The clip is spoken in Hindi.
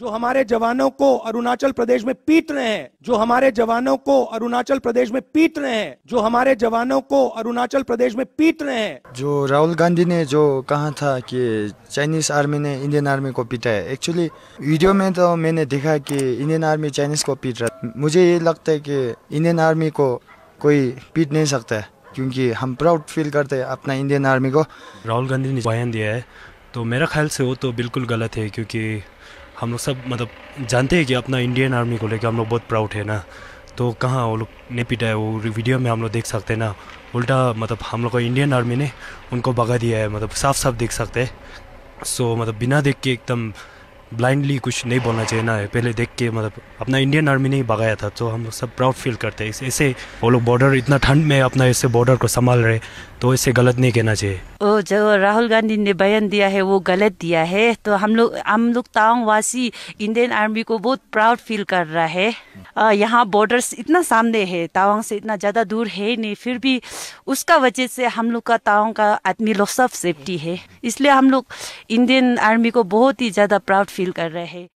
जो हमारे जवानों को अरुणाचल प्रदेश में पीट रहे हैं जो हमारे जवानों को अरुणाचल प्रदेश में पीट रहे हैं जो हमारे जवानों को अरुणाचल प्रदेश में पीट रहे हैं। जो राहुल गांधी ने जो कहा था कि चाइनीज़ आर्मी ने इंडियन आर्मी को पीटा है एक्चुअली वीडियो में तो मैंने देखा कि इंडियन आर्मी चाइनीज़ को पीट रहा मुझे ये लगता है कि इंडियन आर्मी को कोई पीट नहीं सकता है क्योंकि हम प्राउड फील करते हैं अपना इंडियन आर्मी को। राहुल गांधी ने बयान दिया है तो मेरा ख्याल से वो तो बिल्कुल गलत है क्योंकि हम लोग सब मतलब जानते हैं कि अपना इंडियन आर्मी को लेकर हम लोग बहुत प्राउड है ना। तो कहाँ वो लोग ने पिटा है? वो वीडियो में हम लोग देख सकते हैं ना। उल्टा मतलब हम लोग को इंडियन आर्मी ने उनको भगा दिया है मतलब साफ़ साफ़ देख सकते हैं। सो मतलब बिना देख के एकदम ब्लाइंडली कुछ नहीं बोलना चाहिए ना, पहले देख के मतलब अपना इंडियन आर्मी ने ही भगाया था तो हम सब प्राउड फील करते हैं। ऐसे वो लोग बॉर्डर इतना ठंड में अपना ऐसे बॉर्डर को संभाल रहे तो ऐसे गलत नहीं कहना चाहिए। ओ, जो राहुल गांधी ने बयान दिया है, वो गलत दिया है। तो हम लोग हम लोग तांग वासी इंडियन आर्मी को बहुत प्राउड फील कर रहा है। यहाँ बॉर्डर इतना सामने है, तावांग से इतना ज़्यादा दूर है नहीं, फिर भी उसका वजह से हम लोग का तावांग का आदमी लोग सब सेफ्टी है। इसलिए हम लोग इंडियन आर्मी को बहुत ही ज़्यादा प्राउड फील कर रहे हैं।